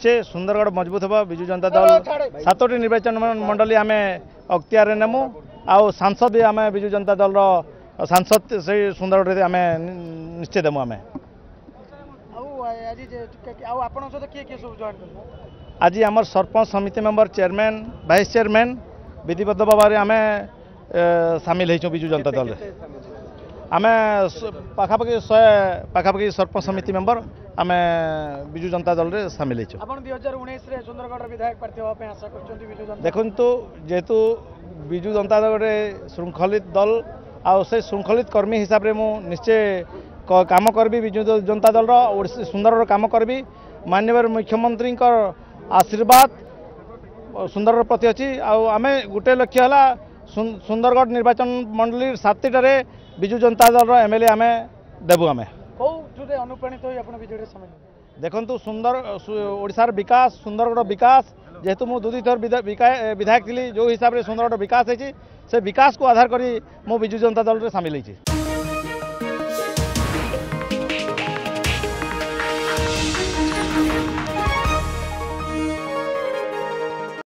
নিশ্চয় সুন্দরগড় মজবুত হব বিজু জনতা দল সাতটি নির্বাচন মন্ডলী আমি অক্তিয়ারে নেমু আউ সাংসদ বি আমি বিজু জনতা দলর সাংসদ সেই সুন্দরগড়ে আমি নিশ্চয় দেমু আমি আজি আমার সরপঞ্চ সমিতি মেম্বর চেয়ারম্যান ভাইস চেয়ারম্যান বিধিবদ্ধ ভাবে আমি সামিল হয়েছ বিজু জনতা দলের ଆମେ ପାଖାପାଖି ଶହେ ପାଖାପାଖି ସର୍ପ ସମିତି ମେମ୍ବର ଆମେ ବିଜୁ ଜନତା ଦଳରେ ସାମିଲ ହେଇଛୁ ଦେଖନ୍ତୁ ଯେହେତୁ ବିଜୁ ଜନତା ଦଳ ଗୋଟେ ଶୃଙ୍ଖଳିତ ଦଳ ଆଉ ସେ ଶୃଙ୍ଖଳିତ କର୍ମୀ ହିସାବରେ ମୁଁ ନିଶ୍ଚୟ କାମ କରିବି ବିଜୁ ଜନତା ଦଳର ସୁନ୍ଦରର କାମ କରିବି ମାନ୍ୟବର ମୁଖ୍ୟମନ୍ତ୍ରୀଙ୍କ ଆଶୀର୍ବାଦ ସୁନ୍ଦରର ପ୍ରତି ଅଛି ଆଉ ଆମେ ଗୋଟେ ଲକ୍ଷ୍ୟ ହେଲା ସୁନ୍ଦରଗଡ଼ ନିର୍ବାଚନ ମଣ୍ଡଳୀ ସାତଟିଟାରେ ବିଜୁ ଜନତା ଦଳର ଏମ୍ଏଲ୍ଏ ଆମେ ଦେବୁ ଆମେ କେଉଁଥିରେ ଅନୁପ୍ରାଣିତ ହୋଇ ଆପଣ ବିଜେଡ଼ିରେ ସାମିଲ ଦେଖନ୍ତୁ ସୁନ୍ଦର ଓଡ଼ିଶାର ବିକାଶ ସୁନ୍ଦରଗଡ଼ ବିକାଶ ଯେହେତୁ ମୁଁ ଦୁଇ ଥର ବିଧାୟକ ଥିଲି ଯେଉଁ ହିସାବରେ ସୁନ୍ଦରଗଡ଼ ବିକାଶ ହେଇଛି ସେ ବିକାଶକୁ ଆଧାର କରି ମୁଁ ବିଜୁ ଜନତା ଦଳରେ ସାମିଲ ହେଇଛି